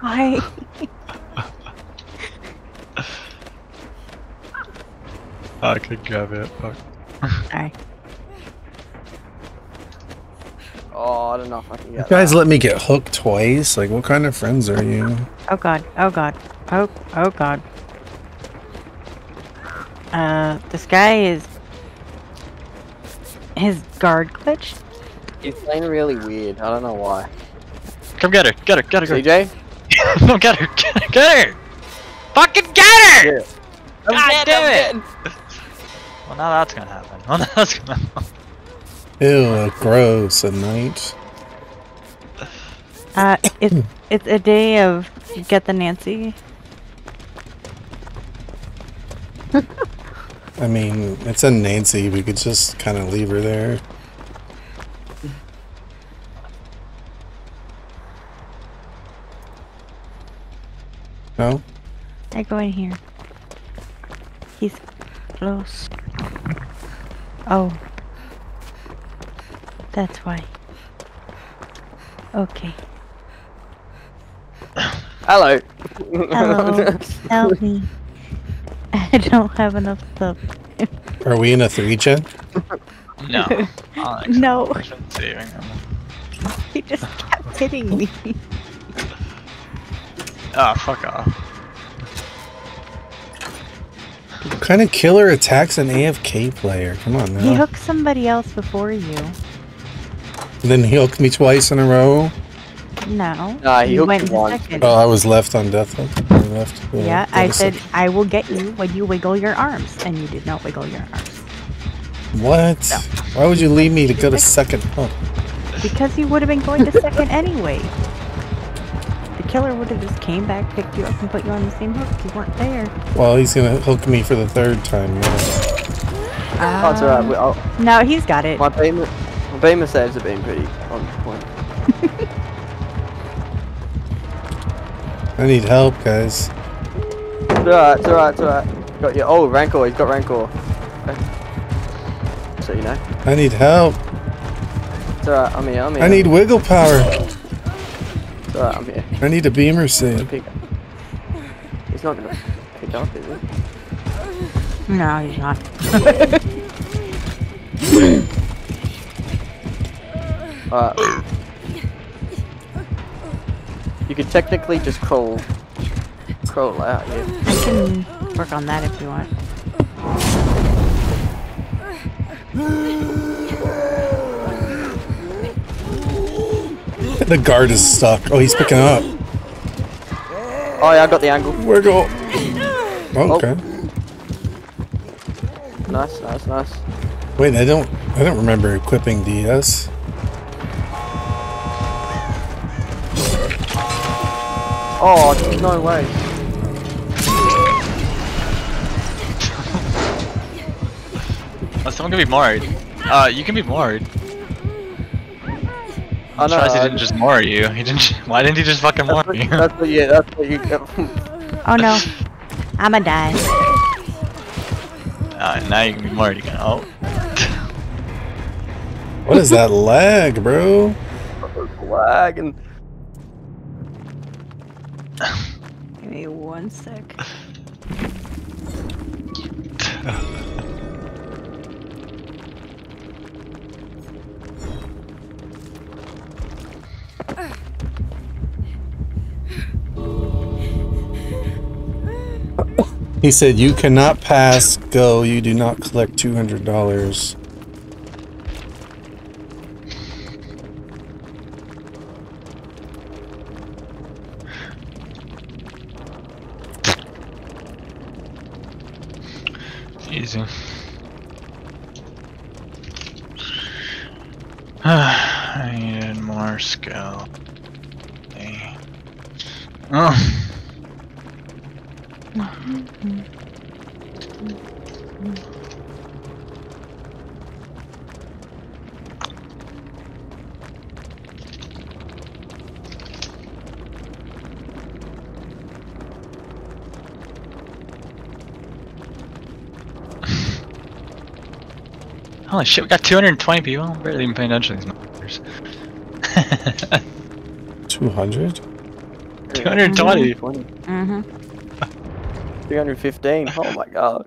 Why? I could grab it. Fuck. Alright. Oh, I don't know if I can You guys that. let me get hooked twice? Like, what kind of friends are you? Oh god. Oh god. Oh oh god. Uh, this guy is. His guard glitched. He's playing really weird. I don't know why. Come get her. Get her. Get her. Get CJ? Her. no, get her. Get her. Get her. Fucking get her! Yeah. God damn it! Well, now that's gonna happen. Well, now that's gonna happen. Ew, gross at night. Uh, it's it's a day of get the Nancy. I mean, it's a Nancy. We could just kind of leave her there. No? I go in here. He's close. Oh. That's why. Okay. Hello. Hello. Help me. I don't have enough stuff. Are we in a three gen? No. I don't think so. No. I've been saving them. He just kept hitting me. Ah, fuck off. What kind of killer attacks an AFK player? Come on now. He hooked somebody else before you. Then he hooked me twice in a row. No. Nah, he hooked went to once. second. Oh, I was left on death hook. I left. Yeah, I said sick. I will get you when you wiggle your arms, and you did not wiggle your arms What? Why would you leave me to go to second hook? because you would have been going to second anyway. The killer would have just came back, picked you up, and put you on the same hook. You weren't there. Well, he's gonna hook me for the third time now. Oh, it's alright. Um, we- No, he's got it. My beamer, my beamer saves have been pretty on point. I need help, guys. It's alright, it's alright, it's alright. Got your Oh, Rancor, he's got Rancor. So you know. I need help. It's alright, I'm here, I'm here. I need wiggle power. It's alright, I'm here. I need a beamer suit. Pick He's not gonna pick up, is he? No, he's not. Alright. Uh, you could technically just crawl, crawl out here. I can work on that if you want. The guard is stuck. Oh, he's picking up. Oh yeah, I got the angle. Wiggle. Okay. Nice, nice, nice. Wait, I don't. I don't remember equipping DS. Oh, no way. Oh, someone can be moored. Uh, you can be moored. I know. Surprised he didn't just moor you. He didn't. Why didn't he just fucking moor That's you? that's what, yeah, that's what you. Oh no, I'ma die. Uh, now you can be moored again. Oh. What is that lag, bro? Lag and Give me one sec. He said, "You cannot pass. Go. You do not collect two hundred dollars." Easy. I needed more skill. Oh. Holy shit, we got 220 people. I'm barely even paying attention to these numbers. Two hundred. 220. 20. Mm-hmm. 315. Oh my gosh.